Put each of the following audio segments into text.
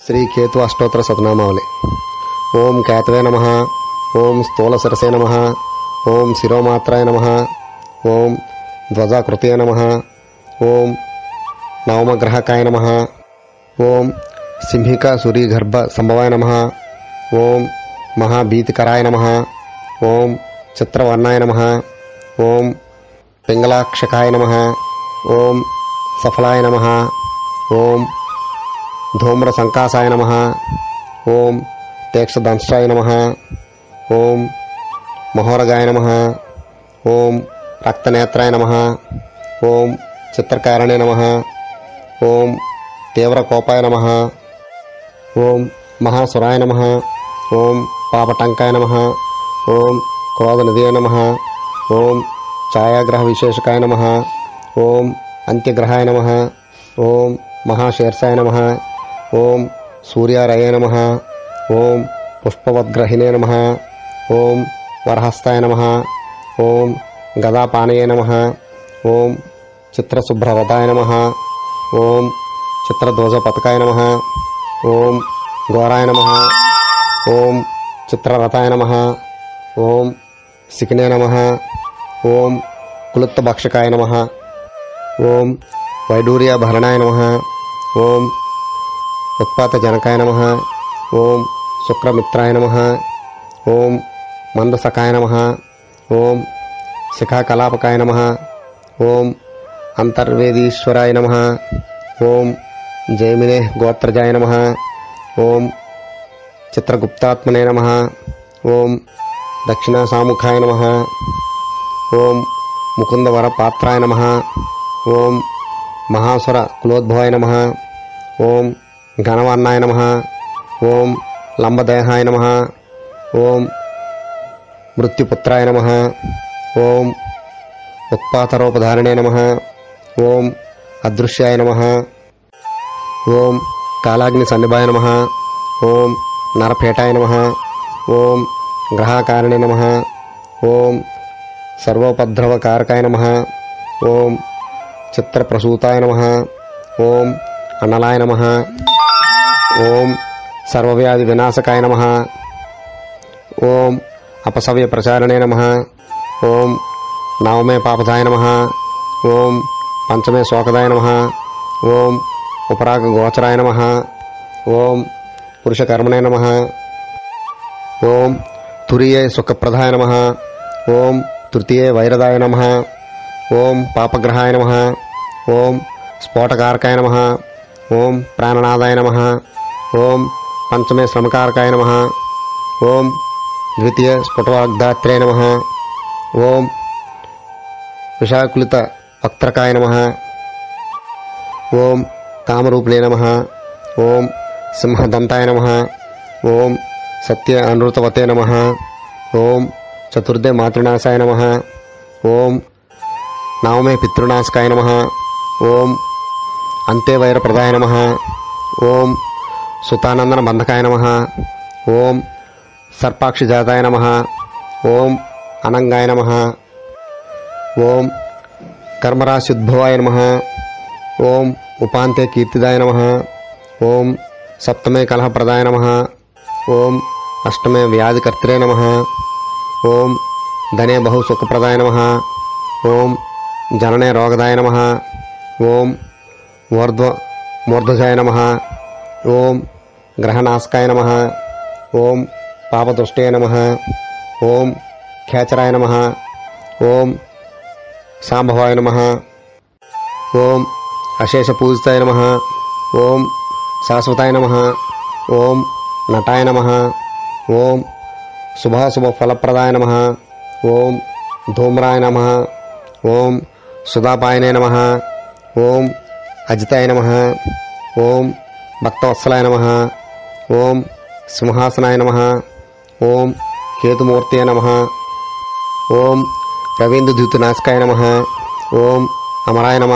శ్రీ కేతు అష్టోత్తర శతనామావళి ఓం కేతవే నమ ఓం స్థూల శిరసే నమ ఓం శిరోమాత్రాయ నమ ఓం ధ్వజాకృతే నమ ఓం నవమగ్రహకాయ నమ ఓం సింహిక సూరీగర్భ సంభవాయ నమ ఓం మహాభీతికరాయ నమ ఓం చిత్రవర్ణాయ నమ ఓం పింగళాక్షకాయ నమ ఓం సఫలాయ నమ ఓం ధూమ్ర సంకాసాయ నమ ఓం తేక్షదంశాయ నమ ఓం మహోరగాయ నమ ఓం రక్తనేత్రాయ నమ ఓం చిత్రకారణే నమ ఓం తీవ్రకోపాయ నమ ఓం మహాసురాయ నమ ఓం పాపటంకాయ నమ ఓం క్రోధనిధియ నమ ఓం ఛాయాగ్రహ విశేషకాయ నమ ఓం అంత్యగ్రహాయ నమ ఓం మహాశీర్షాయ నమ ఓం సూర్యారయ నమ ఓం పుష్పవద్గ్రహిణే నమ ఓం వరహస్తాయ నమ ఓం గదాపానయే నమ ఓం చిత్రశుభ్రరథాయ నమ ఓం చిత్రధ్వజపతకాయ నమ ఓం ఘోరాయ నమ ఓం చిత్రరథాయ నమ ఓం శిఖినే నమ ఓం కులుత్తభక్షకాయ నమ ఓం వైడూర్యభరణాయ నమ ఓం उत्पातजनकाय नम ओं शुक्रमित्राय नम ओं मंदसकाय नम ओं शिखाकलापकाय नम ओं अंतर्वेदीश्वराय नम ओं जैमिने गोत्रजाय नम ओं चित्रगुप्तात्मने नम ओं दक्षिणसामुखाय नम ओं मुकुंदवरपात्राय नम ओं महासुरकुलोद्भवाय नम ओं ఘనవర్ణాయ నమ ఓం లంబదేహాయ నమ ఓం మృత్యుపుత్రాయ నమ ఓం ఉత్పాతరూపధారిణే నమ ఓం అదృశ్యాయ నమ ఓం కాలాగ్ని సన్నిభాయ నమ ఓం నరపేటాయ నమ ఓం గ్రహాకారిణే నమ ఓం సర్వోపద్రవకారకాయ నమ ఓం చిత్రప్రసూతాయ నమ ఓం అన్నలాయ నమ ओम सर्वव्याधि विनाशकाय नमः ओम अपसव्य प्रचारणे नमः ओम नवमे पापदाय नमः ओम पंचमे शोकदाय नमः ओम उपराग गोचराय नमः ओम पुरुषकर्मणे नमः ओम तुरीय सुखप्रदाय नमः ओम तृतीय वैरदाय नमः ओम पापग्रहाय नमः ओम स्फोटकारकाय नमः ओम प्राणनादाय नमः ओम पंचमे श्रमकारकाय नम। ओम द्वितीय स्फुटवाग्धात्रे नम। ओम विषाकुलित नम। ओम कामरूपले नम। ओम सिंहदंताय नम। ओम सत्य अनृतवते नम। ओम चतुर्दे मातृनाशाय नम। ओम नवमे पितृनाशकाय नम। ओम अंते वैरप्रदाय नम। ओम सुतानंदनबंधकाय नम। ओं सर्पाक्षिजाताय नम। ओं अनंगाय नम। ओं कर्मराशुद्भवाय नम। ओं उपाते कीर्तिदाय नम। ओं सप्तमे कलहप्रदाय नम। ओं अष्टमे व्याजकर्त्रे नम। ओं धने बहुसुखप्रदाय नम। ओं जनने रोगदाय नम। ओं मूर्ध मूर्धजाय नमः। ओम ग्रहनाशकाय नम ओम पापदुष्ट नम ओम खेचराय नम ओम सांभवाय नम ओम अशेषपूजिताय नम ओम शाश्वताय नम ओम नटाय नम ओम शुभाशुभफलप्रदाय नम ओम धूम्राय नम ओम सुधापायने नम ओम अजिताय नम ओम భక్తవత్సలాయ నమ ఓం సింహాసనాయ నమ ఓం కేతుమూర్తయ నమ ఓం రవీంద్రద్యుతినాశకాయ నమ ఓం అమరాయ నమ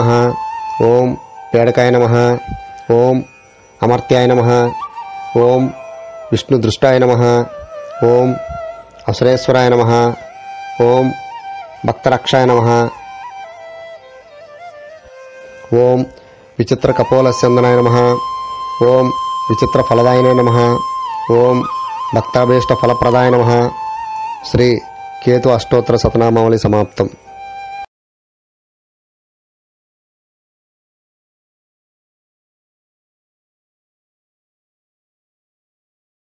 ఓం పేడకాయ నమ ఓం అమర్త్యాయ నమ ఓం విష్ణుదృష్టాయ నమ ఓం అసురేశ్వరాయ నమ ఓం భక్తరక్షాయ నమ ఓం విచిత్ర కపోల చందనాయ నమ ఓం విచిత్ర ఫలదాయనే నమ. ఓం భక్తాభీష్ట ఫలప్రదాయ నమ. శ్రీ కేతు అష్టోత్తర శతనామావళి సమాప్తం.